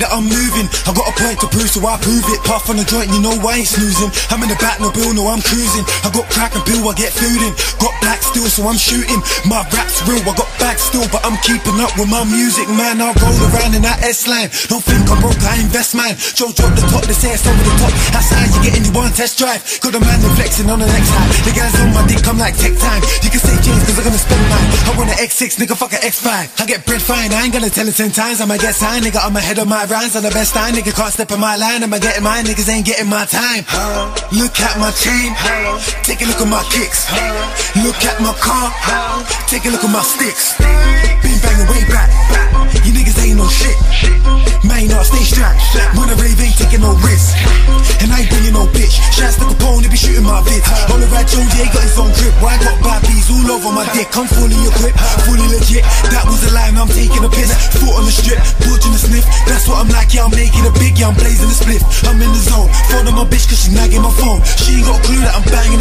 That I'm moving. I got a point to prove, so I prove it. Puff on the joint, you know I ain't snoozing. I'm in the back, no bill, no, I'm cruising. I got crack and pill, I get food in. Got black still, so I'm shooting. My rap's real, I got bags still, but I'm keeping up with my music, man. I roll around in that S line. Don't think I'm broke, I invest, man. Joe drop the top, they say it's over the top. How you get in, you one test drive. Got a man flexing on the next high. The guys on my dick, I'm like tech time. You can say James, cause I'm gonna spend mine. I want an X6, nigga, fuck an X5. I get bread fine, I ain't gonna tell it ten times. I'ma get signed, nigga, I'm ahead of my rhymes. I'm the best time, nigga, can't step in my line. I'ma getting mine, niggas ain't getting my time. Look at my chain, take a look at my kicks. Look at my car, take a look at my sticks. Been banging way back, you niggas ain't no shit. Man, not stay strapped. I rave, ain't taking no risk. And I ain't bringing no bitch. Shots to Capone, they be shooting my vids. All around Joe, yeah, got his own grip. Why I got bad bees all over my dick? I'm fully equipped, fully legit. That's what I'm like, yeah, I'm making a big, yeah, I'm blazing the spliff. I'm in the zone, phone on my bitch, cause she nagging my phone. She ain't got a clue that I'm banging